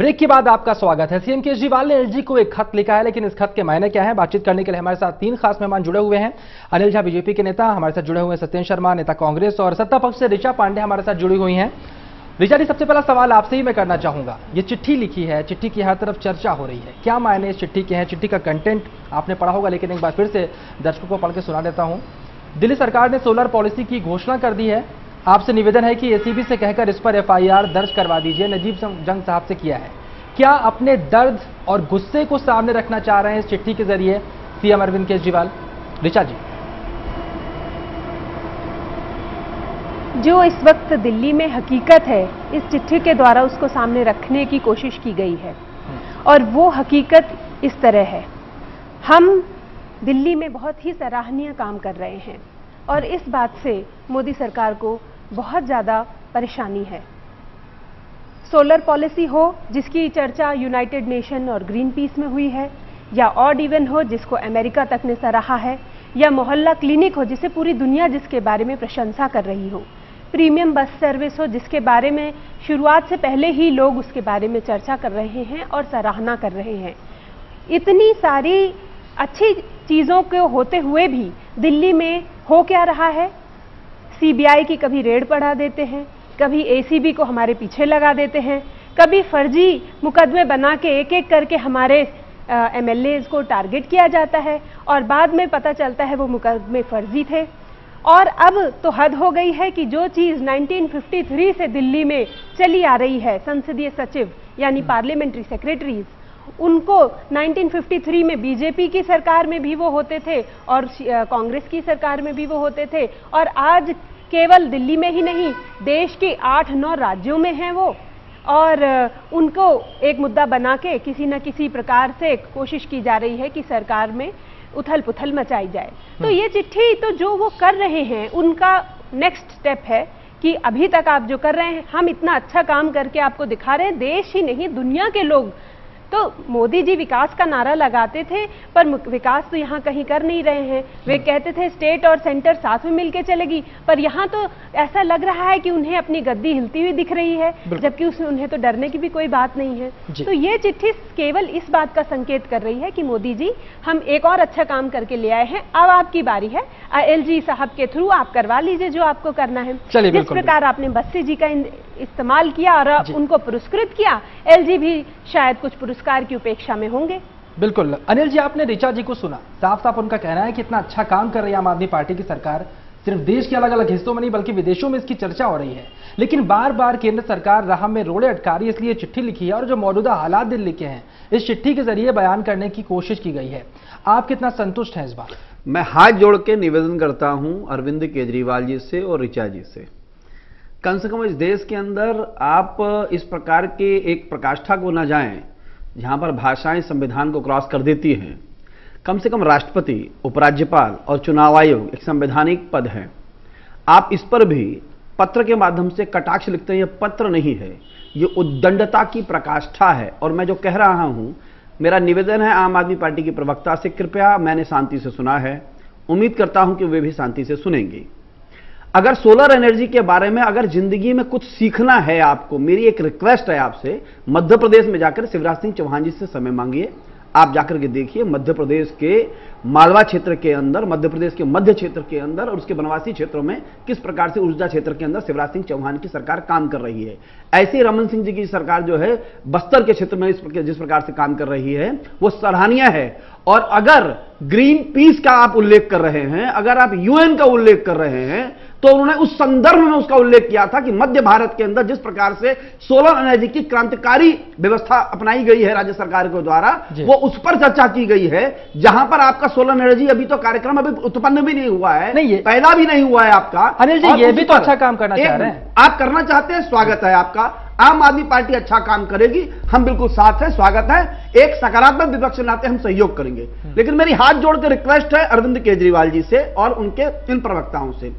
Break के बाद आपका स्वागत है। सीएम केजरीवाल ने एलजी को एक खत लिखा है, लेकिन इस खत के मायने क्या है? बातचीत करने के लिए हमारे साथ तीन खास मेहमान जुड़े हुए हैं। अनिल झा बीजेपी के नेता, हमारे साथ जुड़े हुए हैं सत्येंद्र शर्मा, नेता कांग्रेस और सत्ता पक्ष से ऋचा पांडे हमारे साथ जुड़ी हुई हैं। ऋचा जी, सबसे पहला सवाल आपसे ही मैं करना चाहूँगा। ये चिट्ठी लिखी है, चिट्ठी की हर तरफ़ चर्चा हो रही है। क्या मायने इस चिट्ठी के हैं? चिट्ठी का कंटेंट आपने पढ़ा होगा, लेकिन एक बार फिर से दर्शकों को पढ़ के सुना देता हूँ। दिल्ली सरकार ने सोलर पॉलिसी की घोषणा कर दी है। आपसे निवेदन है कि एसीबी से कहकर इस पर एफआईआर दर्ज करवा दीजिए, नजीब जंग साहब से किया है। क्या अपने दर्द और गुस्से को सामने रखना चाह रहे हैं इस चिट्ठी के ज़रिए? सीएम अरविंद केजरीवाल। ऋचा जी। जो इस वक्त दिल्ली में हकीकत है इस चिट्ठी के द्वारा उसको सामने रखने की कोशिश की गई है। और वो हकीकत इस तरह है। हम दिल्ली में बहुत ही सराहनीय काम कर रहे हैं। और इस बात से मोदी सरकार को बहुत ज़्यादा परेशानी है। सोलर पॉलिसी हो, जिसकी चर्चा यूनाइटेड नेशन और ग्रीन पीस में हुई है, या ऑड इवन हो, जिसको अमेरिका तक ने सराहा है, या मोहल्ला क्लिनिक हो, जिसे पूरी दुनिया जिसके बारे में प्रशंसा कर रही हो। प्रीमियम बस सर्विस हो, जिसके बारे में शुरुआत से पहले ही लोग उसके बारे में चर्चा कर रहे हैं और सराहना कर रहे हैं। इतनी सारी अच्छी चीज़ों को होते हुए भी दिल्ली में हो क्या रहा है? सीबीआई की कभी रेड पढ़ा देते हैं कभी एसीबी को हमारे पीछे लगा देते हैं, कभी फर्जी मुकदमे बना के एक एक करके हमारे एमएलए को टारगेट किया जाता है और बाद में पता चलता है वो मुकदमे फर्जी थे। और अब तो हद हो गई है कि जो चीज़ 1953 से दिल्ली में चली आ रही है, संसदीय सचिव यानी पार्लियामेंट्री सेक्रेटरीज उनको 1953 में बीजेपी की सरकार में भी वो होते थे और कांग्रेस की सरकार में भी वो होते थे। और आज केवल दिल्ली में ही नहीं देश के आठ नौ राज्यों में हैं वो और उनको एक मुद्दा बना के किसी न किसी प्रकार से कोशिश की जा रही है कि सरकार में उथल पुथल मचाई जाए तो हम्म। ये चिट्ठी तो जो वो कर रहे हैं उनका नेक्स्ट स्टेप है कि अभी तक आप जो कर रहे हैं हम इतना अच्छा काम करके आपको दिखा रहे हैं देश ही नहीं दुनिया के लोग तो मोदी जी विकास का नारा लगाते थे पर विकास तो यहाँ कहीं कर नहीं रहे हैं। वे हम्म। कहते थे स्टेट और सेंटर साथ में मिलकर चलेगी। पर यहाँ तो ऐसा लग रहा है कि उन्हें अपनी गद्दी हिलती हुई दिख रही है जबकि उसमें उन्हें तो डरने की भी कोई बात नहीं है। तो ये चिट्ठी केवल इस बात का संकेत कर रही है कि मोदी जी हम एक और अच्छा काम करके ले आए हैं। अब आपकी बारी है। एलजी साहब के थ्रू आप करवा लीजिए जो आपको करना है। जिस प्रकार आपने बस्सी जी का इस्तेमाल किया और उनको पुरस्कृत किया एलजी भी शायद कुछ पुरस्कार की उपेक्षा में होंगे। बिल्कुल। अनिल जी आपने ऋचा जी को सुना। साफ़ साफ़ उनका कहना है कि इतना अच्छा काम कर रही है आम आदमी पार्टी की सरकार। सिर्फ़ देश के अलग अलग हिस्सों में नहीं बल्कि विदेशों में इसकी चर्चा हो रही है। लेकिन बार बार केंद्र सरकार राह में रोड़े अटका रही है इसलिए चिट्ठी लिखी है और जो मौजूदा हालात दिल्ली के हैं इस चिट्ठी के ज़रिए बयान करने की कोशिश की गई है। आप कितना संतुष्ट हैं इस बार मैं हाथ जोड़ के निवेदन करता हूँ अरविंद केजरीवाल जी से और ऋचा जी से। कम से कम इस देश के अंदर आप इस प्रकार के एक प्रकाष्ठा को ना जाएँ जहाँ पर भाषाएँ संविधान को क्रॉस कर देती हैं। कम से कम राष्ट्रपति, उपराज्यपाल और चुनाव आयोग एक संवैधानिक पद है। आप इस पर भी पत्र के माध्यम से कटाक्ष लिखते हैं, यह पत्र नहीं है। ये उद्दंडता की प्रकाष्ठा है। और मैं जो कह रहा हूँ, मेरा निवेदन है आम आदमी पार्टी की प्रवक्ता से, कृपया मैंने शांति से सुना है। उम्मीद करता हूँ कि वे भी शांति से सुनेंगे। अगर सोलर एनर्जी के बारे में अगर ज़िंदगी में कुछ सीखना है आपको मेरी एक रिक्वेस्ट है आपसे मध्य प्रदेश में जाकर शिवराज सिंह चौहान जी से समय मांगिए। आप जाकर के देखिए मध्य प्रदेश के मालवा क्षेत्र के अंदर मध्य प्रदेश के मध्य क्षेत्र के अंदर और उसके बनवासी क्षेत्रों में किस प्रकार से ऊर्जा क्षेत्र के अंदर शिवराज सिंह चौहान की सरकार काम कर रही है। ऐसे ही रमन सिंह जी की सरकार जो है बस्तर के क्षेत्र में इस प्रकार, जिस प्रकार से काम कर रही है वो सराहनीय है। और अगर ग्रीन पीस का आप उल्लेख कर रहे हैं अगर आप यूएन का उल्लेख कर रहे हैं तो उन्होंने उस संदर्भ में उसका उल्लेख किया था कि मध्य भारत के अंदर जिस प्रकार से सोलर एनर्जी की क्रांतिकारी व्यवस्था अपनाई गई है राज्य सरकार के द्वारा वो उस पर चर्चा की गई है जहाँ पर आपका सोलर एनर्जी अभी तो कार्यक्रम अभी उत्पन्न भी नहीं हुआ है नहीं पैदा भी नहीं हुआ है आपका। अनिल जी ये भी तो अच्छा काम करना चाह रहे हैं। आप करना चाहते हैं स्वागत है आपका। आम आदमी पार्टी अच्छा काम करेगी हम बिल्कुल साथ हैं स्वागत है। एक सकारात्मक विपक्ष नाते हम सहयोग करेंगे। हम्म। लेकिन मेरी हाथ जोड़कर रिक्वेस्ट है अरविंद केजरीवाल जी से और उनके इन प्रवक्ताओं से।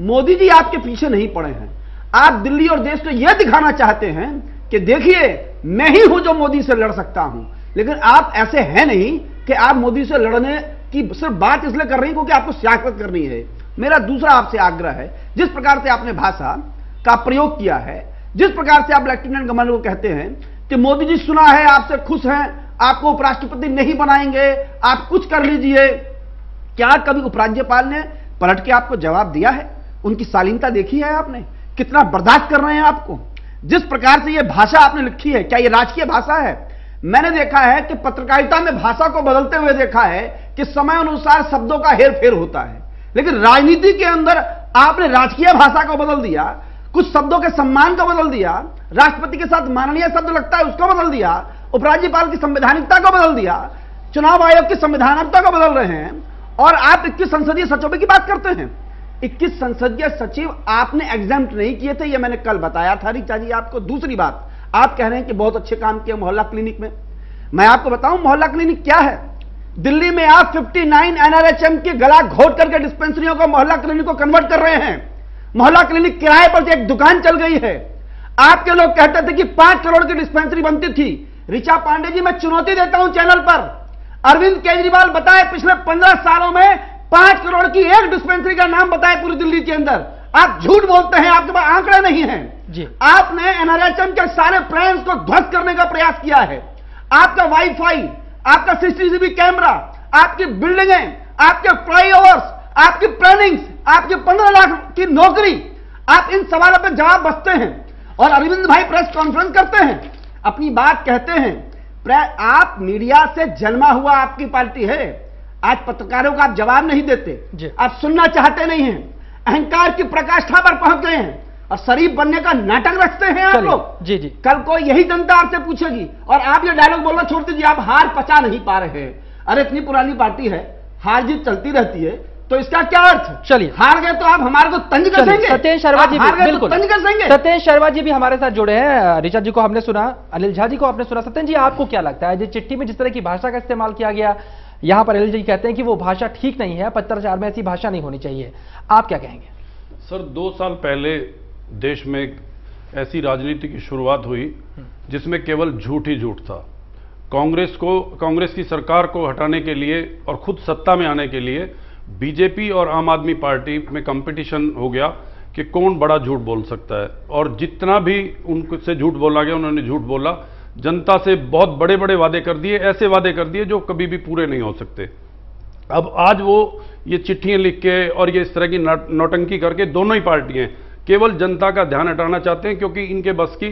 मोदी जी आपके पीछे नहीं पड़े हैं। आप दिल्ली और देश को यह दिखाना चाहते हैं कि देखिए, मैं ही हूँ जो मोदी से लड़ सकता हूँ। लेकिन आप ऐसे हैं नहीं कि आप मोदी से लड़ने की सिर्फ़ बात इसलिए कर रही क्योंकि आपको सियासत करनी है। मेरा दूसरा आपसे आग्रह है, जिस प्रकार से आपने भाषा का प्रयोग किया है, जिस प्रकार से आप लेफ्टिनेंट गवर्नर को कहते हैं कि मोदी जी सुना है, आपसे खुश हैं, आपको उपराष्ट्रपति नहीं बनाएँगे, आप कुछ कर लीजिए। क्या कभी उपराज्यपाल ने पलट के आपको जवाब दिया है? उनकी शालीनता देखी है आपने? कितना बर्दाश्त कर रहे हैं आपको? जिस प्रकार से यह भाषा आपने लिखी है, क्या यह राजकीय भाषा है? मैंने देखा है कि पत्रकारिता में भाषा को बदलते हुए देखा है कि समय अनुसार शब्दों का हेर फेर होता है। लेकिन राजनीति के अंदर आपने राजकीय भाषा को बदल दिया, कुछ शब्दों के सम्मान को बदल दिया, राष्ट्रपति के साथ माननीय शब्द लगता है उसको बदल दिया, उपराज्यपाल की संवैधानिकता को बदल दिया, चुनाव आयोग की संविधानता को बदल रहे हैं, और आप इक्कीस संसदीय सचिवों की बात करते हैं। इक्कीस संसदीय सचिव आपने एग्ज़ाम नहीं किए थे यह मैंने कल बताया था। रिचा जी, आपको दूसरी बात। आप कह रहे हैं कि बहुत अच्छे काम किए मोहल्ला क्लिनिक में। मैं आपको बताऊँ, मोहल्ला क्लिनिक क्या है? दिल्ली में आप 59 एनआरएचएम के गला घोट करके डिस्पेंसरियों को मोहल्ला क्लिनिक को कन्वर्ट कर रहे हैं। मोहल्ला क्लिनिक किराए पर एक दुकान चल गई है। आपके लोग कहते थे कि पाँच करोड़ की डिस्पेंसरी बनती थी। रिचा पांडे जी, मैं चुनौती देता हूँ चैनल पर। अरविंद केजरीवाल बताए, पिछले पंद्रह सालों में पाँच करोड़ की एक डिस्पेंसरी का नाम बताए पूरी दिल्ली के अंदर। आप झूठ बोलते हैं आपके पास आंकड़े नहीं है। जी। आपने एनआरएचएम के सारे प्लान्स को ध्वस्त करने का प्रयास किया है। आपका वाईफाई आपका सीसीटीवी कैमरा आपकी बिल्डिंगें आपके फ्लाईओवर्स आपकी प्लानिंग्स आपकी पंद्रह लाख की नौकरी आप इन सवालों पर जवाब बसते हैं और अरविंद भाई प्रेस कॉन्फ्रेंस करते हैं। अपनी बात कहते हैं आप मीडिया से जन्मा हुआ आपकी पार्टी है। आज पत्रकारों का आप जवाब नहीं देते आप सुनना चाहते नहीं हैं अहंकार की प्रकाष्ठा पर पहुँच गए हैं और शरीफ बनने का नाटक रखते हैं आप लोग। जी जी। कल को यही जनता आपसे पूछेगी और आप ये डायलॉग बोलना छोड़ दीजिए आप हार पचा नहीं पा रहे हैं। अरे इतनी पुरानी पार्टी है हार जीत चलती रहती है तो इसका क्या अर्थ? चलिए। हार गए तो आप हमारे को तंज कर देंगे। सत्येंद्र शर्मा जी हार गए तो तंज कसेंगे सत्येंद्र शर्मा जी भी हमारे साथ जुड़े हैं। ऋचा जी को हमने सुना अनिल झा जी को आपने सुना। सत्यन जी आपको क्या लगता है? जिस चिट्ठी में जिस तरह की भाषा का इस्तेमाल किया गया यहाँ पर जी कहते हैं कि वो भाषा ठीक नहीं है, पत्राचार में ऐसी भाषा नहीं होनी चाहिए। आप क्या कहेंगे? सर, दो साल पहले देश में ऐसी राजनीति की शुरुआत हुई, जिसमें केवल झूठ ही झूठ था। कांग्रेस को, कांग्रेस की सरकार को हटाने के लिए और खुद सत्ता में आने के लिए बीजेपी और आम आदमी पार्टी में कंपटीशन हो गया कि कौन बड़ा झूठ बोल सकता है। और जितना भी उनसे झूठ बोला गया, उन्होंने झूठ बोला। जनता से बहुत बड़े बड़े वादे कर दिए ऐसे वादे कर दिए जो कभी भी पूरे नहीं हो सकते। अब आज वो ये चिट्ठियाँ लिख के और ये इस तरह की नौटंकी करके दोनों ही पार्टियाँ केवल जनता का ध्यान हटाना चाहते हैं क्योंकि इनके बस की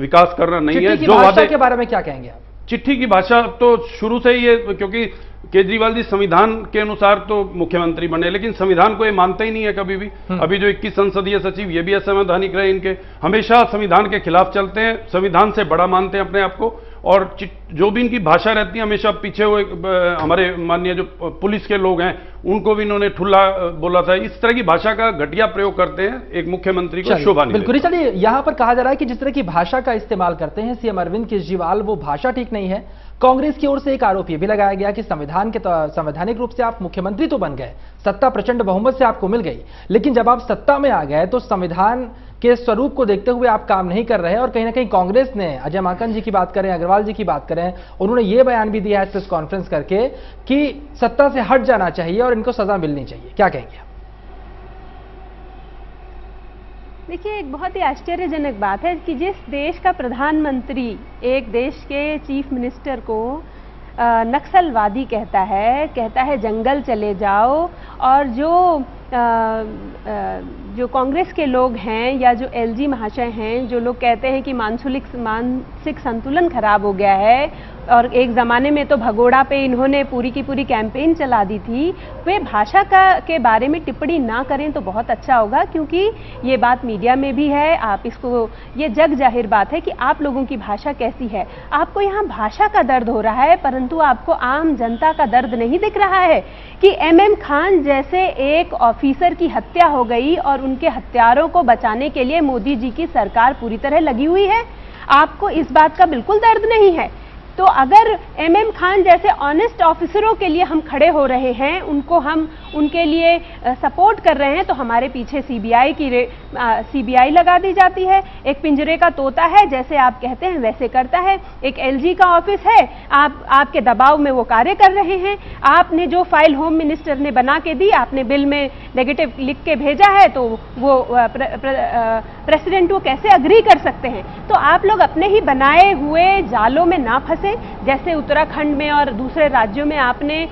विकास करना नहीं है। जो वादे के बारे में क्या कहेंगे आप? चिट्ठी की भाषा तो शुरू से ही है क्योंकि केजरीवाल जी संविधान के अनुसार तो मुख्यमंत्री बने लेकिन संविधान को ये मानते ही नहीं है कभी भी। हम्म। अभी जो 21 संसदीय सचिव ये भी असंवैधानिक रहे इनके। हमेशा संविधान के खिलाफ चलते हैं संविधान से बड़ा मानते हैं अपने आप को। और जो भी इनकी भाषा रहती है हमेशा पीछे हुए हमारे माननीय जो पुलिस के लोग हैं उनको भी इन्होंने ठुल्ला बोला था। इस तरह की भाषा का घटिया प्रयोग करते हैं एक मुख्यमंत्री को शोभा बिल्कुल चलिए यहाँ पर कहा जा रहा है कि जिस तरह की भाषा का इस्तेमाल करते हैं सीएम अरविंद केजरीवाल वो भाषा ठीक नहीं है। कांग्रेस की ओर से एक आरोप यह भी लगाया गया कि संविधान के संवैधानिक रूप से आप मुख्यमंत्री तो बन गए सत्ता प्रचंड बहुमत से आपको मिल गई लेकिन जब आप सत्ता में आ गए तो संविधान के स्वरूप को देखते हुए आप काम नहीं कर रहे और कहीं ना कहीं कांग्रेस ने, अजय माकन जी की बात करें, अग्रवाल जी की बात करें, उन्होंने ये बयान भी दिया है प्रेस कॉन्फ्रेंस करके कि सत्ता से हट जाना चाहिए और इनको सजा मिलनी चाहिए। क्या कहेंगे आप? देखिए, एक बहुत ही आश्चर्यजनक बात है कि जिस देश का प्रधानमंत्री एक देश के चीफ मिनिस्टर को नक्सलवादी कहता है कहता है जंगल चले जाओ और जो जो कांग्रेस के लोग हैं या जो एलजी महाशय हैं, जो लोग कहते हैं कि मानसूलिक मानसिक संतुलन खराब हो गया है। और एक ज़माने में तो भगोड़ा पे इन्होंने पूरी की पूरी कैंपेन चला दी थी। वे भाषा का, के बारे में टिप्पणी ना करें तो बहुत अच्छा होगा, क्योंकि ये बात मीडिया में भी है। आप इसको, ये जग ज़ाहिर बात है कि आप लोगों की भाषा कैसी है। आपको यहाँ भाषा का दर्द हो रहा है, परंतु आपको आम जनता का दर्द नहीं दिख रहा है कि एम एम खान जैसे एक ऑफिसर की हत्या हो गई और उनके हत्यारों को बचाने के लिए मोदी जी की सरकार पूरी तरह लगी हुई है। आपको इस बात का बिल्कुल दर्द नहीं है। तो अगर एम एम खान जैसे ऑनेस्ट ऑफिसरों के लिए हम खड़े हो रहे हैं, उनको हम उनके लिए सपोर्ट कर रहे हैं तो हमारे पीछे सीबीआई की सीबीआई लगा दी जाती है। एक पिंजरे का तोता है जैसे आप कहते हैं वैसे करता है। एक एलजी का ऑफ़िस है आप आपके दबाव में वो कार्य कर रहे हैं। आपने जो फ़ाइल होम मिनिस्टर ने बना के दी आपने बिल में नेगेटिव लिख के भेजा है तो वो प्र, प्र, प्रेसिडेंट वो कैसे अग्री कर सकते हैं? तो आप लोग अपने ही बनाए हुए जालों में ना फंसे। जैसे उत्तराखंड में और दूसरे राज्यों में आपने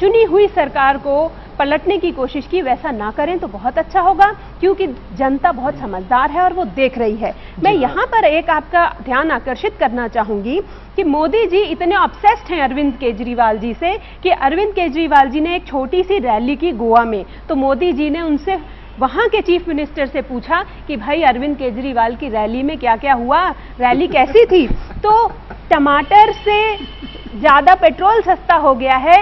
चुनी हुई सरकार को पलटने की कोशिश की वैसा ना करें तो बहुत अच्छा होगा क्योंकि जनता बहुत समझदार है और वो देख रही है। मैं यहाँ पर एक आपका ध्यान आकर्षित करना चाहूँगी कि मोदी जी इतने ऑब्सेस्ड हैं अरविंद केजरीवाल जी से कि अरविंद केजरीवाल जी ने एक छोटी सी रैली की गोवा में। तो मोदी जी ने उनसे वहाँ के चीफ मिनिस्टर से पूछा कि भाई अरविंद केजरीवाल की रैली में क्या क्या हुआ? रैली कैसी थी? तो टमाटर से ज़्यादा पेट्रोल सस्ता हो गया है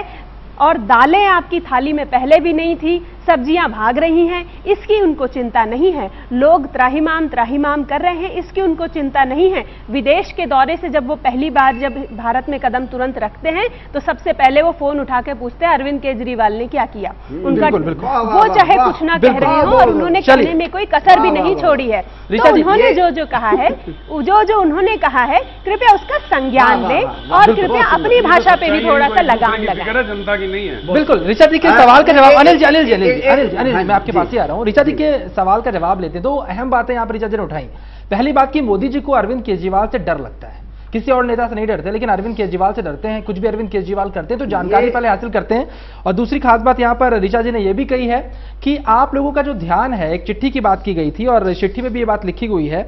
और दालें आपकी थाली में पहले भी नहीं थी सब्ज़ियाँ भाग रही हैं इसकी उनको चिंता नहीं है। लोग त्राहीमाम त्राहीमाम कर रहे हैं इसकी उनको चिंता नहीं है। विदेश के दौरे से जब वो पहली बार जब भारत में कदम तुरंत रखते हैं तो सबसे पहले वो फ़ोन उठा के पूछते हैं अरविंद केजरीवाल ने क्या किया? हम्म, उनका वो चाहे कुछ ना कह रहे हो और उन्होंने कहने में कोई कसर भी नहीं छोड़ी है। तो उन्होंने जो जो कहा है जो जो उन्होंने कहा है कृपया उसका संज्ञान लें और कृपया अपनी भाषा पे भी थोड़ा सा लगाम लगाए। जनता की नहीं है बिल्कुल ऋषा जी के सवाल का जवाब अनिल जी अनिल जी। अनिल अनिल अनिल मैं आपके पास ही आ रहा हूँ। ऋचा जी के सवाल का जवाब लेते हैं। दो अहम बातें यहाँ पर ऋचा जी ने उठाई। पहली बात की मोदी जी को अरविंद केजरीवाल से डर लगता है। किसी और नेता से नहीं डरते लेकिन अरविंद केजरीवाल से डरते हैं। कुछ भी अरविंद केजरीवाल करते हैं तो जानकारी पहले हासिल करते हैं। और दूसरी खास बात यहाँ पर ऋचा जी ने यह भी कही है कि आप लोगों का जो ध्यान है एक चिट्ठी की बात की गई थी और चिट्ठी में भी ये बात लिखी हुई है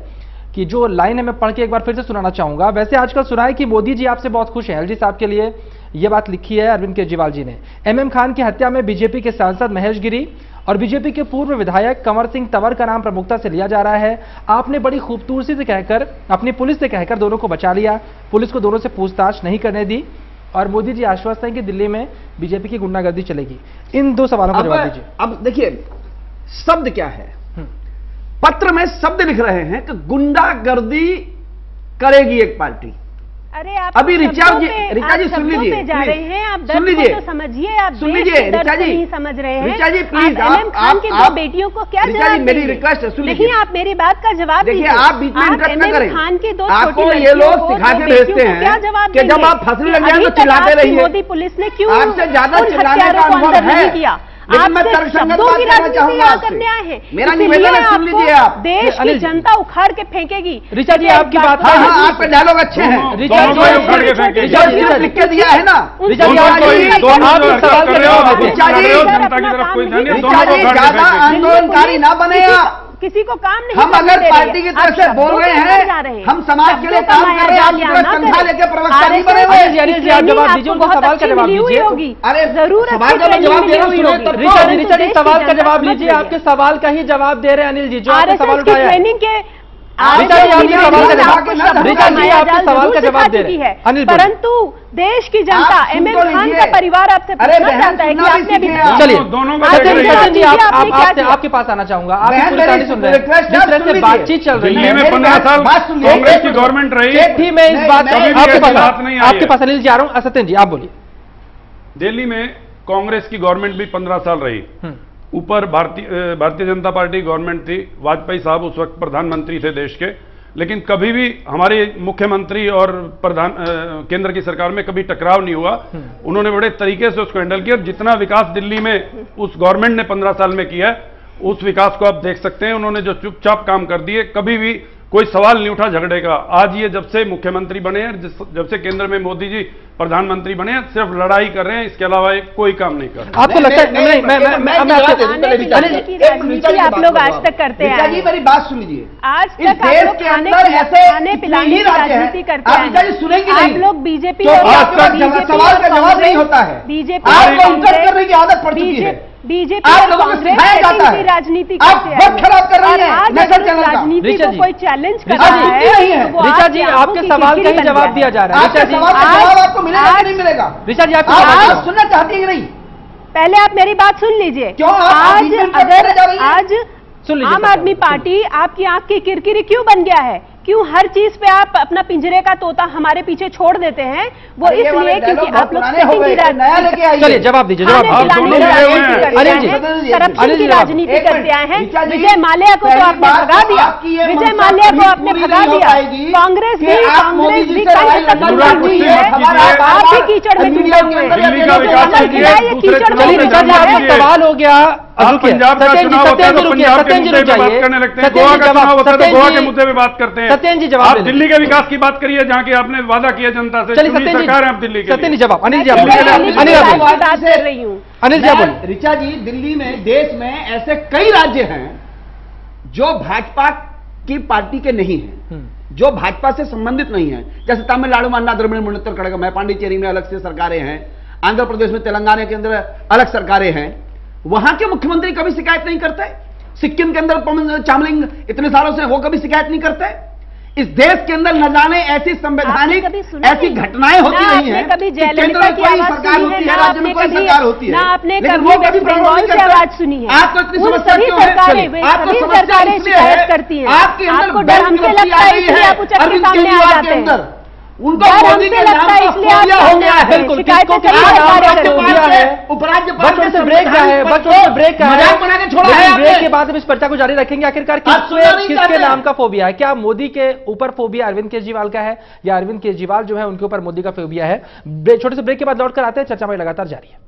कि जो लाइन है मैं पढ़ के एक बार फिर से सुनाना चाहूँगा। वैसे आजकल सुना है कि मोदी जी आपसे बहुत खुश हैं एलजी साहब के लिए। यह बात लिखी है अरविंद केजरीवाल जी ने। एमएम खान की हत्या में बीजेपी के सांसद महेश गिरी और बीजेपी के पूर्व विधायक कंवर सिंह तंवर का नाम प्रमुखता से लिया जा रहा है। आपने बड़ी खूबसूरती से कहकर अपनी पुलिस से कहकर दोनों को बचा लिया। पुलिस को दोनों से पूछताछ नहीं करने दी और मोदी जी आश्वस्त हैं कि दिल्ली में बीजेपी की गुंडागर्दी चलेगी। इन दो सवालों का जवाब दीजिए। अब देखिए शब्द क्या है? हम्म। पत्र में शब्द लिख रहे हैं कि गुंडागर्दी करेगी एक पार्टी। अरे आप अभी रिचा जी रिचा जी सुन लीजिए जा रहे हैं आप सुन लीजिए। तो समझिए आप सुन लीजिए रिचा जी। नहीं समझ रहे हैं। रिचा जी प्लीज़ आप खान की दो बेटियों को क्या रिचा जी मेरी रिक्वेस्ट है सुन लीजिए। आप मेरी बात का जवाब देखिए आप बीच में इंटरप्ट न करें। खान की दो आपको ये लोग सिखा के भेजते हैं क्या जवाब कि जब आप फ़सल लग जाए तो चिल्लाते रहिए। मोदी पुलिस ने क्यों आपसे ज़्यादा चिल्लाने का अनुभव है। लेकिन मैं तर्कसंगत बात कहना चाहूँगा करने मेरा निवेदन है सुन लीजिए आप। देश की जनता उखाड़ के फेंकेगी। ऋचा जी आपकी बात हाँ हाँ आपके डायलॉग अच्छे हैं। ऋचा जी ऋचा जी लिख के दिया है ना? ऋचा जी आप सवाल कर रहे हो ऋचा जी ज़्यादा आंदोलनकारी ना बने आप। किसी को काम नहीं हम अगर पार्टी की तरफ़ से बोल रहे हैं हम समाज के लिए काम कर रहे हैं आप कंधा लेके प्रवक्ता नहीं बने हुए जवाब दीजिए उनको सवाल का जवाब दीजिए। अरे ज़रूर सवाल का जवाब दे रहा सवाल का जवाब लीजिए आपके सवाल का ही जवाब दे रहे हैं अनिल जी जो आपने सवाल उठाया ट्रेनिंग के सवाल का जवाब दे रही है। अनिल परंतु देश की जनता एम एम खान का परिवार आपसे पूछना चाहता है कि आपने अभी चलिए। दोनों आपके पास आना चाहूँगा। आप पूरी कहानी सुन रहे हैं। जिस तरह से बातचीत चल रही है। पंद्रह साल कांग्रेस की गवर्नमेंट रही। थी मैं इस बात आपके पास आपके पास अनिल जी आ रहा हूँ। सत्यन जी आप बोलिए। दिल्ली में कांग्रेस की गवर्नमेंट भी पंद्रह साल रही। ऊपर भारतीय भारतीय जनता पार्टी गवर्नमेंट थी वाजपेयी साहब उस वक्त प्रधानमंत्री थे देश के लेकिन कभी भी हमारे मुख्यमंत्री और प्रधान केंद्र की सरकार में कभी टकराव नहीं हुआ हम्म। उन्होंने बड़े तरीके से उसको हैंडल किया जितना विकास दिल्ली में उस गवर्नमेंट ने पंद्रह साल में किया है उस विकास को आप देख सकते हैं उन्होंने जो चुपचाप काम कर दिए कभी भी कोई सवाल नहीं उठा झगड़े का। आज ये जब से मुख्यमंत्री बने हैं जब से केंद्र में मोदी जी प्रधानमंत्री बने हैं सिर्फ़ लड़ाई कर रहे हैं इसके अलावा कोई काम नहीं कर रहे। आपको लगता है नहीं मैं मैं मैं राजनीति आप लोग आज तक करते हैं। मेरी बात सुन लीजिए आज तक देश के अंदर ऐसे खाने पिलाने की राजनीति करते हैं। सुनेंगे आप लोग बीजेपी सवाल का जवाब नहीं होता है। बीजेपी करने की आदत पड़ चुकी है। बीजेपी और कांग्रेस राजनीति करते हैं खराब कर रही है। राजनीति को कोई चैलेंज कर रहा है ऋचा जी आपके सवाल का ही जवाब दिया जा रहा है। ऋचा जी। आपको मिलेगा कि नहीं मिलेगा? ऋचा जी आप सुनना चाहती है नहीं? पहले आप मेरी बात सुन लीजिए। क्यों? आज अगर आज आम आदमी पार्टी आपकी आँख की किरकिरी क्यों बन गया है? क्यों हर चीज़ पे आप अपना पिंजरे का तोता हमारे पीछे छोड़ देते हैं? वो इसलिए क्योंकि आप लोग। चलिए जवाब दीजिए करप्शन की राजनीति करते आए हैं। विजय माल्या को तो आपने भगा दिया। विजय माल्या को आपने भगा दिया। कांग्रेस भी कांग्रेस भी भी हैं? सवाल हो गया। पंजाब का चुनाव होता है तो पंजाब के मुद्दे पे बात करने लगते हैं। गोवा का चुनाव होता है तो गोवा के मुद्दे पे बात करते हैं। सत्येन जी जवाब आप दिल्ली के विकास की बात करिए जहाँ की आपने वादा किया जनता से। चलिए चुनी सत्येन सरकार है आप दिल्ली के सत्येन जवाब। अनिल जी अनिल बात कर रही हूँ। अनिल जी ऋचा जी दिल्ली में देश में ऐसे कई राज्य हैं जो भाजपा की पार्टी के नहीं हैं। जो भाजपा से संबंधित नहीं है, जैसे तमिलनाडु में अन्ना द्रविड़ मुन्नतर कड़क, मैं पांडिचेरी में अलग से सरकारें हैं, आंध्र प्रदेश में तेलंगाना के अंदर अलग सरकारें हैं, वहाँ के मुख्यमंत्री कभी शिकायत नहीं करते? सिक्किम के अंदर पवन, चामलिंग इतने सालों से वो कभी शिकायत नहीं करते? इस देश के अंदर न जाने ऐसी संवैधानिक ऐसी घटनाएँ होती रही हैं कभी केंद्र में कोई सरकार होती है राज्य में कोई सरकार होती है आपने लेकिन वो कभी प्रमोट नहीं आवाज़ सुनी है। आपको इतनी समस्या क्यों है? आपको समस्या इसलिए है, करती हैं। आपके अंदर बैंक लगता है, अरविंद केजरीवाल के हैं। अंदर उनको मोदी के लगता नाम है, का हो गया है उपराज्यपाल बस ब्रेक का है उनसे ब्रेक का है बना के छोड़ा है ब्रेक के बाद हम इस चर्चा को जारी रखेंगे। आखिरकार किस किसके नाम का फोबिया है? क्या मोदी के ऊपर फोबिया अरविंद केजरीवाल का है? या अरविंद केजरीवाल जो है उनके ऊपर मोदी का फोबिया है? छोटे से ब्रेक के बाद लौटकर आते हैं। चर्चा में लगातार जारी है।